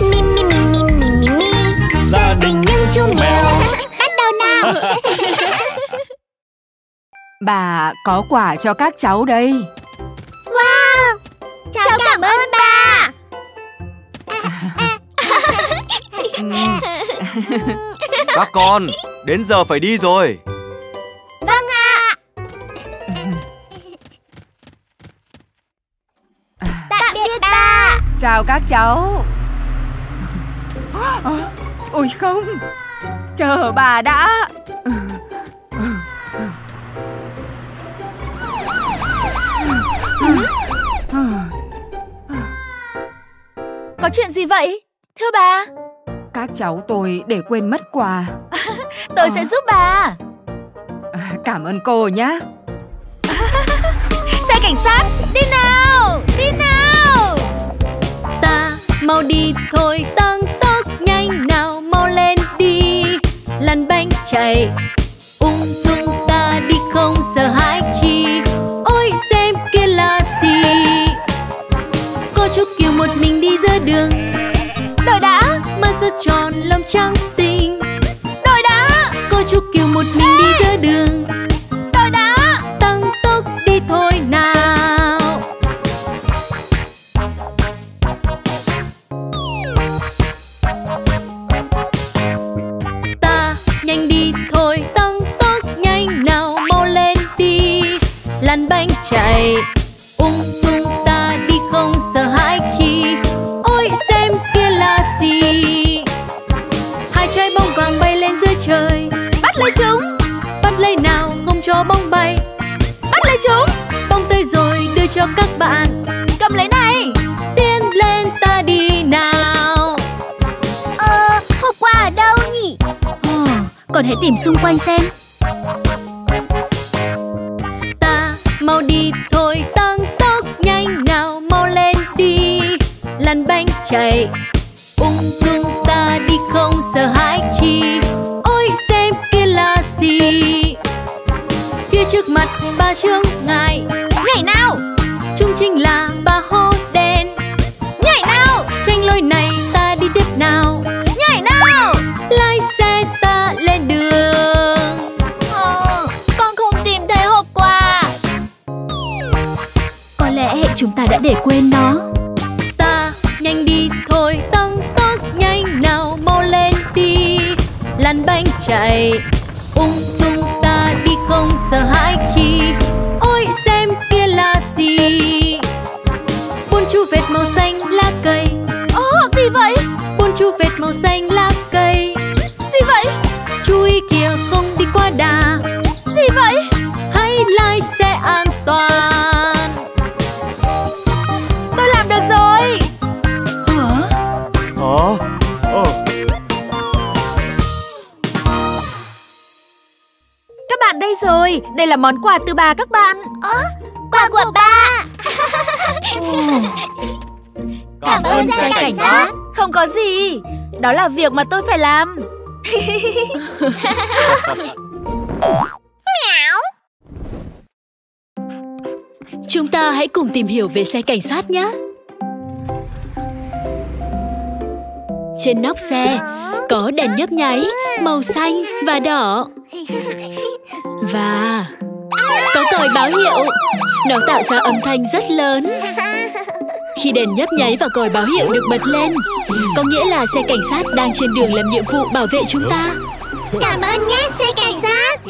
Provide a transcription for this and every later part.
Mi mi mi mi mi mi mi. Gia đình những chú mèo. Bắt đầu nào? Bà có quà cho các cháu đây. Wow Cháu, cháu cảm, cảm ơn bà. Các con, đến giờ phải đi rồi. Vâng ạ. Tạm biệt bà. Chào các cháu Ôi không Chờ bà đã. Có chuyện gì vậy? Thưa bà. Các cháu tôi để quên mất quà. Tôi à. sẽ giúp bà. Cảm ơn cô nhé Xe cảnh sát, đi nào, đi nào. Ta mau đi thôi tăng mau lên đi Lăn bánh chạy. Ung dung ta đi không sợ hãi chi Ôi xem kia là gì. Cô Trúc Kiều một mình đi giữa đường Đợi đã Mắt rất tròn lòng trắng tình. Đợi đã Cô Trúc Kiều một mình đi giữa đường còn hãy tìm xung quanh xem. Ta mau đi, thôi tăng tốc, nhanh nào mau lên đi. Lăn bánh chạy để quên nó. Món quà từ bà các bạn. Ơ, quà của bà. Cảm ơn xe cảnh sát. Không có gì. Đó là việc mà tôi phải làm. Mèo Chúng ta hãy cùng tìm hiểu về xe cảnh sát nhé. Trên nóc xe có đèn nhấp nháy màu xanh và đỏ. Và có còi báo hiệu. Nó tạo ra âm thanh rất lớn. Khi đèn nhấp nháy và còi báo hiệu được bật lên, có nghĩa là xe cảnh sát đang trên đường làm nhiệm vụ bảo vệ chúng ta. Cảm ơn nhé, xe cảnh sát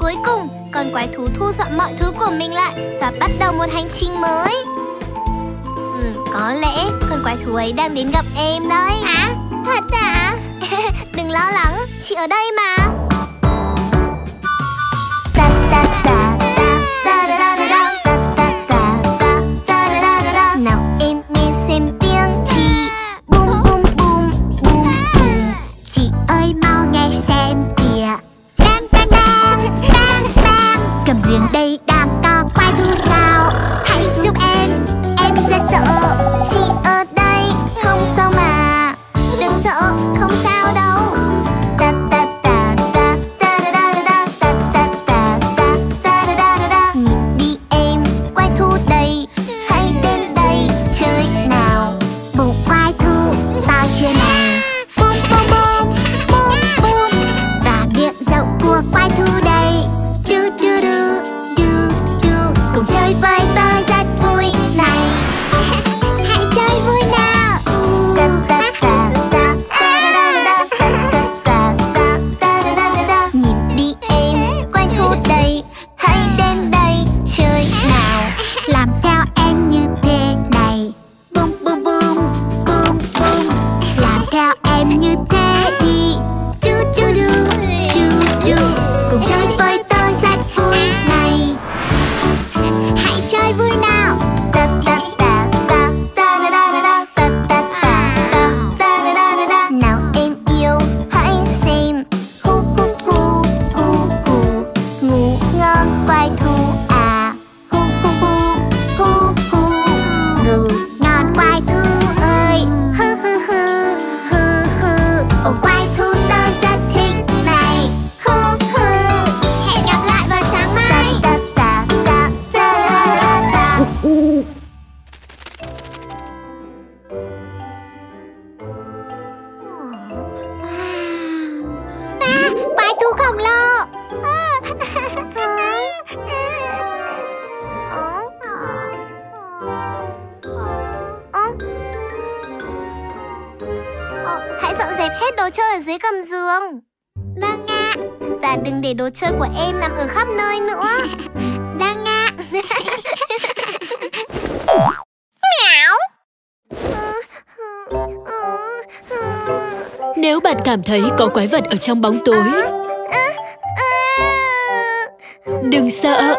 Cuối cùng, con quái thú thu dọn mọi thứ của mình lại Và bắt đầu một hành trình mới ừ, Có lẽ con quái thú ấy đang đến gặp em đấy Hả? Thật à? Đừng lo lắng, chị ở đây mà chơi của em nằm ở khắp nơi nữa Vâng ạ Mèo Nếu bạn cảm thấy có quái vật ở trong bóng tối, đừng sợ.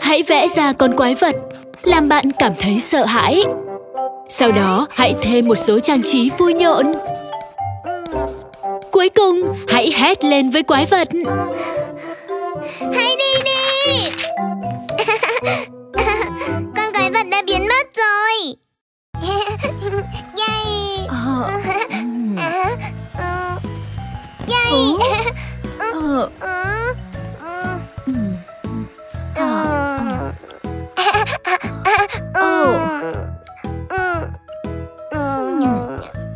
Hãy vẽ ra con quái vật, làm bạn cảm thấy sợ hãi. Sau đó, hãy thêm một số trang trí vui nhộn. Hãy hét lên với quái vật. Hãy đi đi. Con quái vật đã biến mất rồi. Yay. Ờ, ừ. Yay. Ờ. Ừ.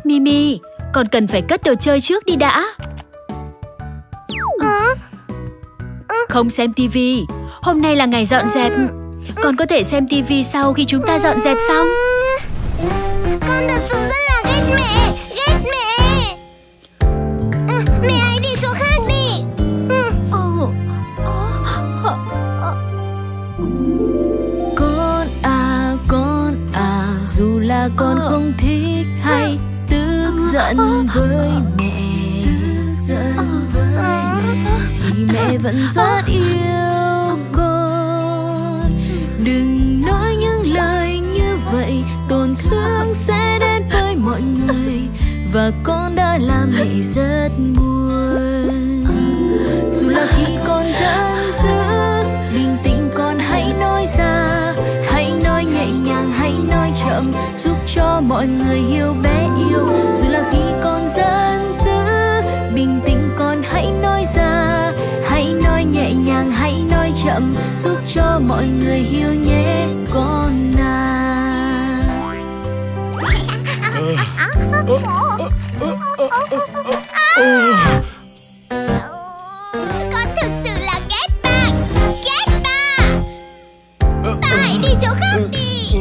Mimi, con cần phải cất đồ chơi trước đi đã. Không xem tivi. Hôm nay là ngày dọn dẹp. Con có thể xem tivi sau khi chúng ta dọn dẹp xong. Con thật sự rất là ghét mẹ Ghét mẹ Ừ, Mẹ hãy đi chỗ khác đi Ừ. Con à con à dù là con không thích hay tức giận với mẹ mẹ vẫn rất yêu con. Đừng nói những lời như vậy, tổn thương sẽ đến với mọi người. Và con đã làm mẹ rất buồn. Dù là khi con giận dữ, bình tĩnh con hãy nói ra. Hãy nói nhẹ nhàng, hãy nói chậm, giúp cho mọi người hiểu bé yêu. Dù là khi con giận dữ, bình tĩnh chậm giúp cho mọi người hiểu nhé con à. Con thực sự là ghét bạn Ghét bà Bà hãy đi chỗ khác đi.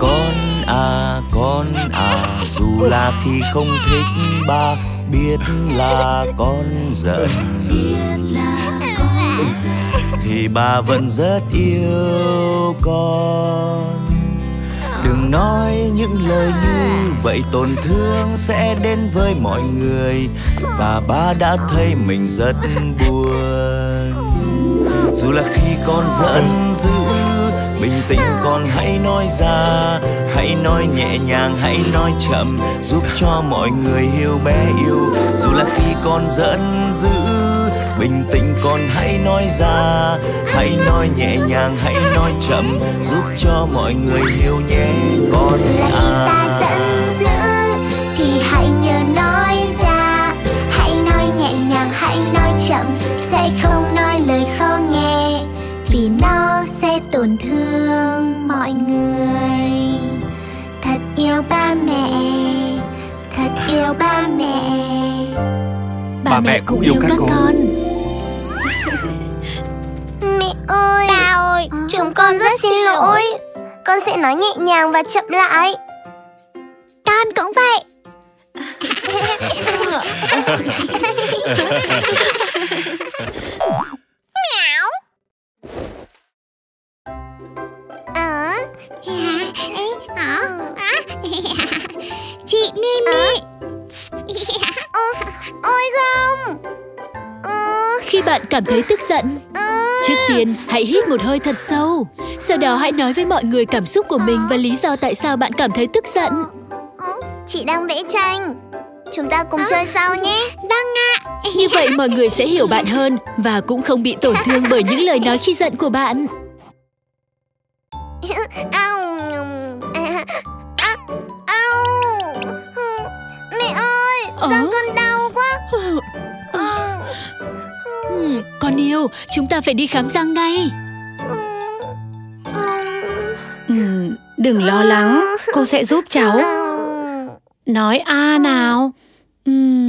Con à con à dù là khi không thích ba biết là con giận. Thì bà vẫn rất yêu con. Đừng nói những lời như vậy, tổn thương sẽ đến với mọi người. Và ba đã thấy mình rất buồn. Dù là khi con giận dữ bình tĩnh, con hãy nói ra, hãy nói nhẹ nhàng, hãy nói chậm, giúp cho mọi người hiểu bé yêu. Dù là khi con giận dữ, bình tĩnh con hãy nói ra, hãy nói nhẹ nhàng, hãy nói chậm, giúp cho mọi người hiểu nhé, con Dù là khi ta giận Bà, mẹ cũng yêu các con. Mẹ ơi. Ba ơi Chúng con rất xin lỗi. Con sẽ nói nhẹ nhàng và chậm lại. Con cũng vậy Khi bạn cảm thấy tức giận, trước tiên hãy hít một hơi thật sâu. Sau đó hãy nói với mọi người cảm xúc của mình và lý do tại sao bạn cảm thấy tức giận. Chị đang vẽ tranh chúng ta cùng chơi sau nhé. Vâng ạ. Như vậy mọi người sẽ hiểu bạn hơn và cũng không bị tổn thương bởi những lời nói khi giận của bạn. À, à. Mẹ ơi, răng con đau quá. Yêu, chúng ta phải đi khám răng ngay. Ừm, đừng lo lắng, cô sẽ giúp cháu. Nói a nào. Ừm,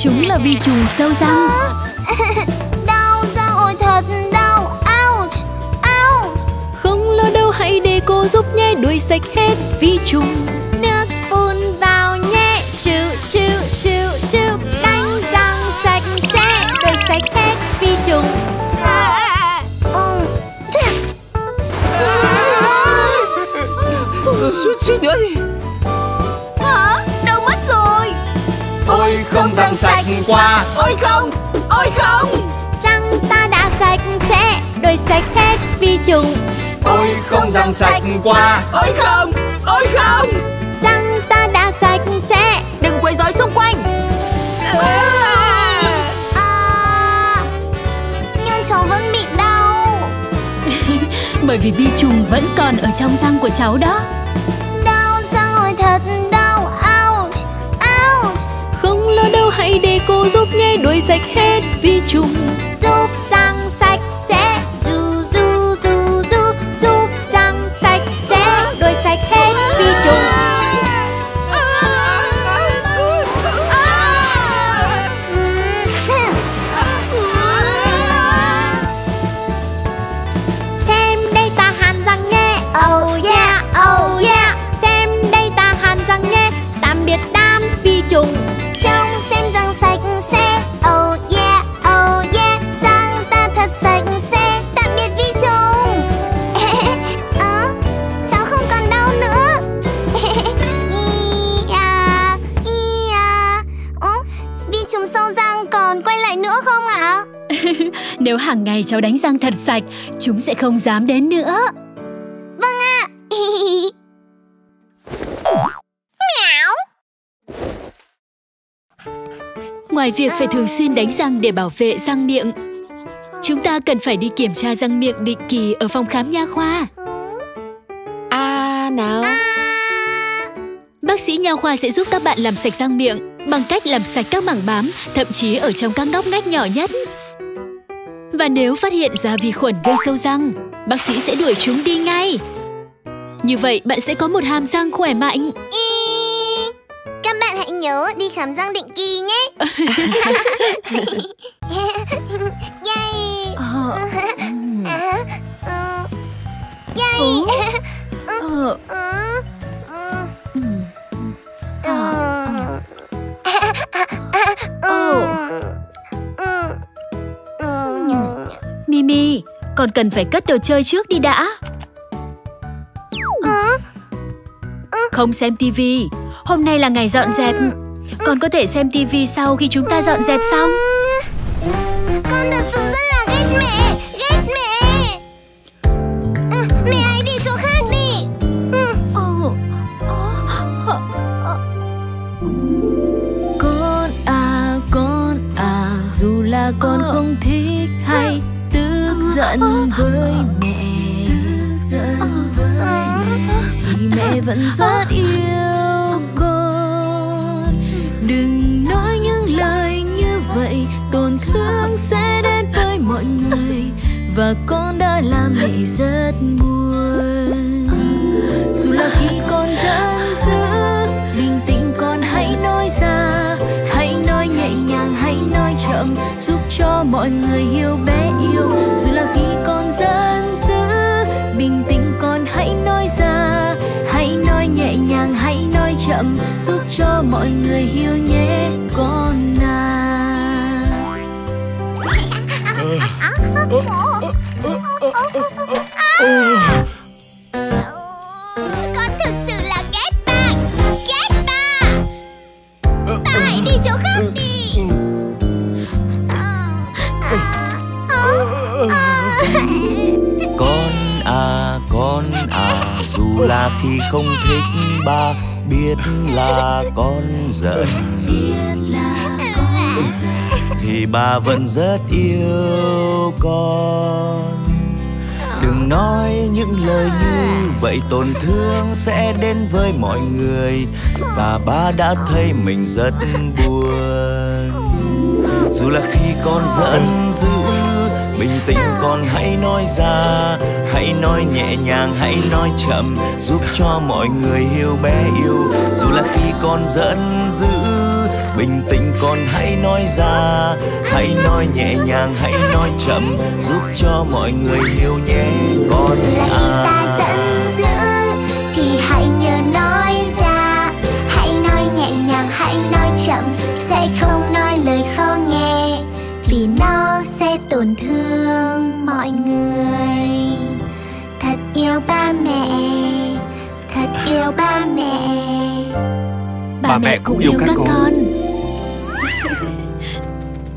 Chúng là vi trùng sâu răng. Đau răng ôi thật đau. Ouch. Ouch. Không lo đâu hãy để cô giúp nhé đuổi sạch hết vi trùng Nước phun vào nhé Siêu Suýt suýt nữa thì Đâu mất rồi? Ôi không răng sạch qua. Ôi không Ôi không. Răng ta đã sạch sẽ đuổi sạch hết vi trùng. Ôi không răng sạch. qua. Ôi không Ôi không. Răng ta đã sạch sẽ. Đừng quấy rối xung quanh. À, nhưng cháu vẫn bị đau. Bởi vì vi trùng vẫn còn ở trong răng của cháu đó. Hãy để cô giúp nhé đuổi sạch hết vi trùng Giúp cháu đánh răng thật sạch, chúng sẽ không dám đến nữa. Vâng ạ. Mèo. Ngoài việc phải thường xuyên đánh răng để bảo vệ răng miệng, chúng ta cần phải đi kiểm tra răng miệng định kỳ ở phòng khám nha khoa. a nào. Bác sĩ nha khoa sẽ giúp các bạn làm sạch răng miệng bằng cách làm sạch các mảng bám, thậm chí ở trong các ngóc ngách nhỏ nhất. Và nếu phát hiện ra vi khuẩn gây sâu răng, bác sĩ sẽ đuổi chúng đi ngay. Như vậy bạn sẽ có một hàm răng khỏe mạnh. Ý. Các bạn hãy nhớ đi khám răng định kỳ nhé. Yay. Ờ, À, ờ, Yay. ờ, Ừ. Ừ. Ừ. Ừ. Mimi, con cần phải cất đồ chơi trước đi đã. Không xem tivi. Hôm nay là ngày dọn dẹp. Con có thể xem tivi sau khi chúng ta dọn dẹp xong. Con thật sự rất là ghét mẹ Ghét mẹ Ừ, Mẹ hãy đi chỗ khác đi Ừ. Con à con à Dù là con không thích giận với mẹ Tức giận với mẹ Thì mẹ vẫn rất yêu con. Đừng nói những lời như vậy, Tổn thương sẽ đến với mọi người. Và con đã làm mẹ rất buồn. Dù là khi con giận chậm Giúp cho mọi người hiểu bé yêu Dù là khi con giận dữ Bình tĩnh con hãy nói ra Hãy nói nhẹ nhàng, hãy nói chậm Giúp cho mọi người hiểu nhé con à Oh. Giận. Thì bà vẫn rất yêu con. Đừng nói những lời như vậy, tổn thương sẽ đến với mọi người. Và ba đã thấy mình rất buồn. Dù là khi con giận dữ bình tĩnh con hãy nói ra hãy nói nhẹ nhàng hãy nói chậm giúp cho mọi người hiểu bé yêu. Dù là khi con giận dữ bình tĩnh con hãy nói ra. Hãy nói nhẹ nhàng hãy nói chậm giúp cho mọi người hiểu nhé con dù là khi ta à. giận Bà mẹ cũng yêu các con.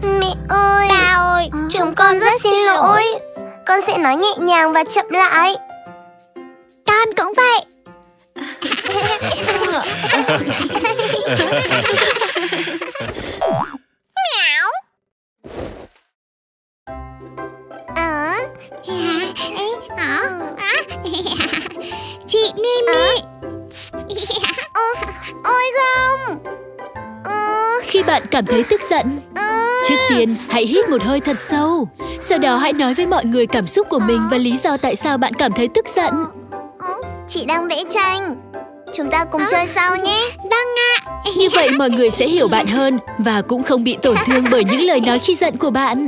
Mẹ ơi Ba ơi Chúng con rất xin lỗi. Con sẽ nói nhẹ nhàng và chậm lại. Con cũng vậy giận, trước tiên hãy hít một hơi thật sâu. Sau đó hãy nói với mọi người cảm xúc của mình và lý do tại sao bạn cảm thấy tức giận. Chị đang vẽ tranh Chúng ta cùng chơi sau nhé Vâng ạ Như vậy mọi người sẽ hiểu bạn hơn và cũng không bị tổn thương bởi những lời nói khi giận của bạn.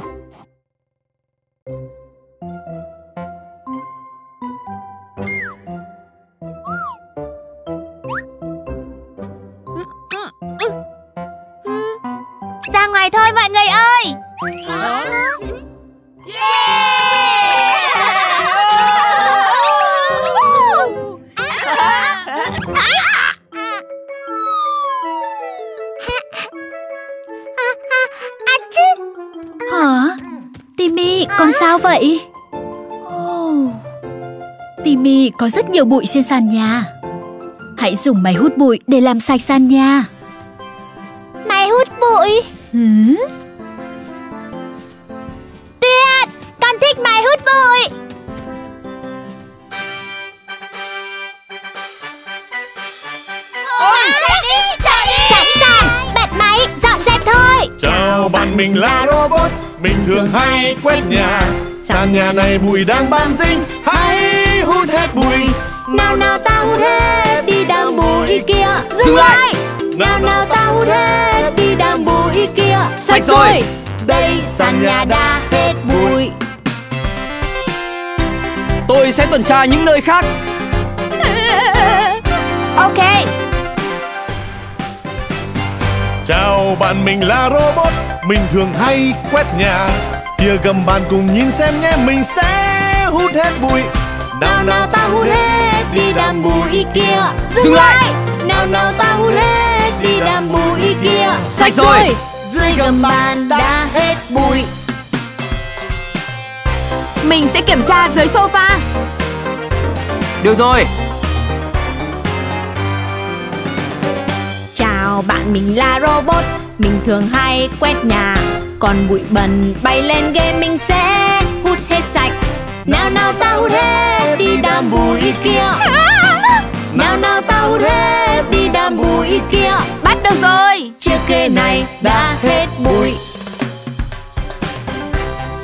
Thôi mọi người ơi Hả? Timmy, con sao vậy? Oh. Timmy, có rất nhiều bụi trên sàn nhà. Hãy dùng máy hút bụi để làm sạch sàn nhà. Thường hay quét nhà. Sàn nhà này bụi đang bám dính Hãy hút hết bụi. Nào nào ta hút hết đi đám bụi kia. Dừng lại. Nào nào ta hút hết. đi đám bụi kia. Sạch rồi. Đây sàn nhà đã hết bụi. Tôi sẽ tuần tra những nơi khác. Ok. Chào bạn mình là robot Mình thường hay quét nhà Tia gầm bàn cùng nhìn xem nhé Mình sẽ hút hết bụi. Nào nào ta hút hết đi đám bụi kia. Dừng lại. Nào nào ta hút hết đi đám bụi kia. Sạch rồi. Dưới gầm bàn đã hết bụi. Mình sẽ kiểm tra dưới sofa. Được rồi. Chào bạn mình là robot Mình thường hay quét nhà Còn bụi bẩn bay lên ghế mình sẽ hút hết sạch. Nào nào ta hút hết đi đám bụi kia. Nào nào ta hút hết đi đám bụi kia. Bắt được rồi. Chiếc ghế này đã hết bụi.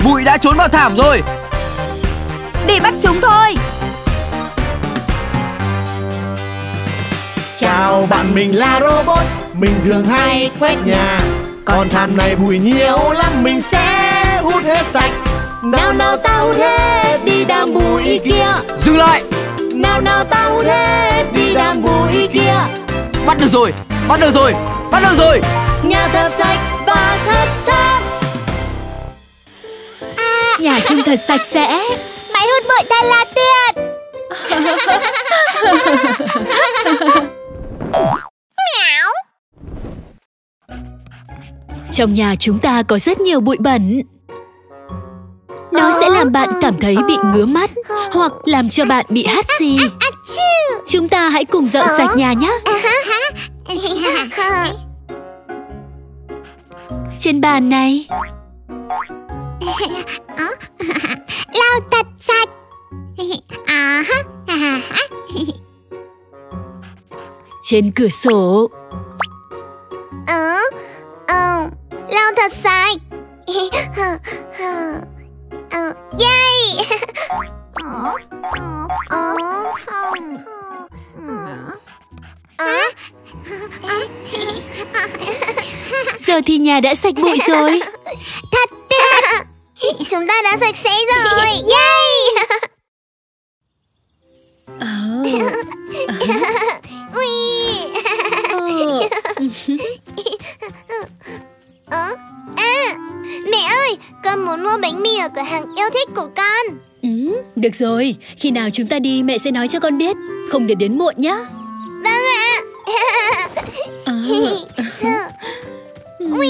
Bụi đã trốn vào thảm rồi. Đi bắt chúng thôi. Chào bạn mình là robot Mình thường hay quét nhà. Còn thảm này bụi nhiều lắm Mình sẽ hút hết sạch. Nào nào ta hút hết đi đám bụi kia. Dừng lại. Nào nào ta hút hết đi đám bụi kia. Bắt được rồi Bắt được rồi Bắt được rồi. Nhà thật sạch và thật thơm. Nhà trông thật sạch sẽ. Máy hút bụi thật là tuyệt Trong nhà chúng ta có rất nhiều bụi bẩn. Nó sẽ làm bạn cảm thấy bị ngứa mắt hoặc làm cho bạn bị hắt xì. Chúng ta hãy cùng dọn sạch nhà nhé. Trên bàn này, lau thật sạch trên cửa sổ, ờ ờ lau thật sạch ờ yay. Ờ ờ giờ thì nhà đã sạch bụi rồi. thật chúng ta đã sạch sẽ rồi. Yay. Ui. Ờ ơi con muốn mua bánh mì ở cửa hàng yêu thích của con. Ừ, được rồi, khi nào chúng ta đi mẹ sẽ nói cho con biết, không để đến muộn nhé. vâng ạ. À, ui.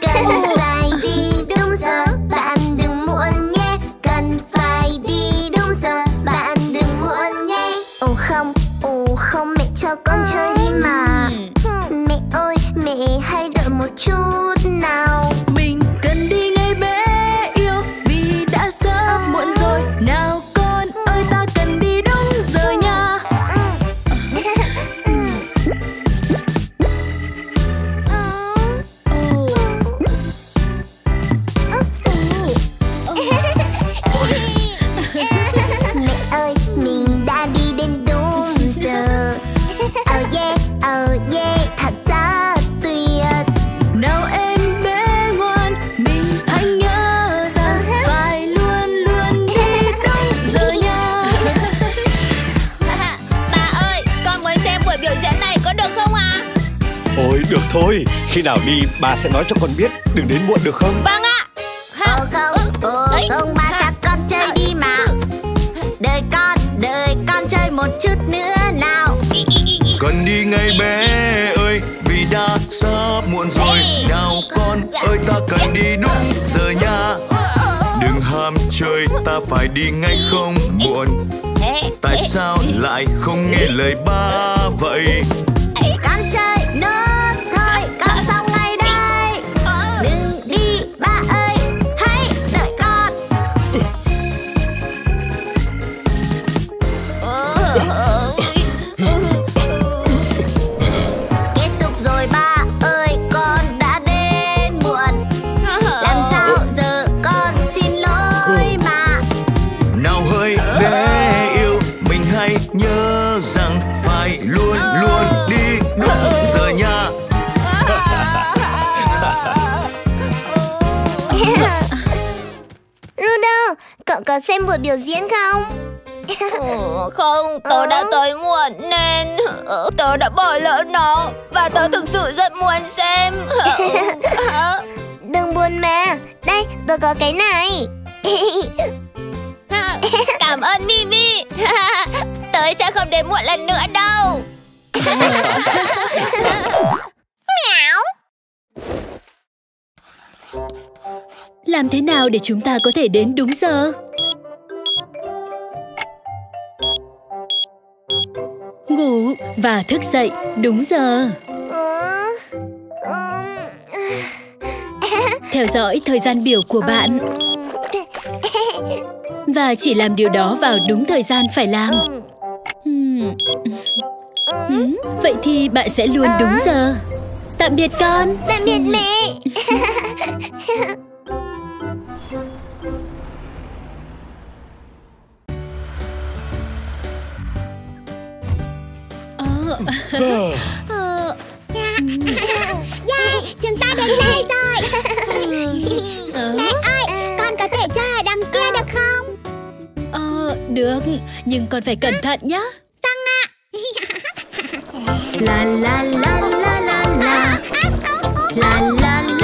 Cần phải đi đúng giờ bạn đừng muộn nhé. Cần phải đi đúng giờ bạn đừng muộn nhé. Ồ không ồ không mẹ cho con chơi đi mà. Mẹ ơi mẹ hãy đợi một chút đi bà sẽ nói cho con biết Đừng đến muộn được không? Vâng ạ. Ô không, ô không ba chắc con chơi đi mà. Đời con, đời con chơi một chút nữa nào. Cần đi ngay bé ơi Vì đã sắp muộn rồi. Nào con ơi ta cần đi đúng giờ nha. Đừng ham chơi ta phải đi ngay không muộn. Tại sao lại không nghe lời ba vậy xem buổi biểu diễn không? không, tớ đã tới muộn nên ờ, tớ đã bỏ lỡ nó và tớ thực sự rất muốn xem. Đừng buồn mà, đây, tôi có cái này Cảm ơn Mimi. tớ sẽ không đến muộn lần nữa đâu. làm thế nào để chúng ta có thể đến đúng giờ? Ngủ và thức dậy đúng giờ. Theo dõi thời gian biểu của bạn và chỉ làm điều đó vào đúng thời gian phải làm. Hmm. Hmm, Vậy thì bạn sẽ luôn đúng giờ. Tạm biệt con. Tạm biệt mẹ Yeah, chúng ta đến đây rồi Mẹ ơi, con có thể chơi ở đằng kia được không? Ờ, được, nhưng con phải cẩn thận nhé. La la la la la la La la la la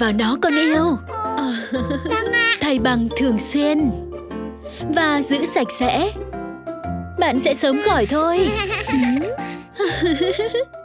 vào nó con yêu. Thay bằng thường xuyên. Và giữ sạch sẽ. Bạn sẽ sớm khỏi thôi. Ừ.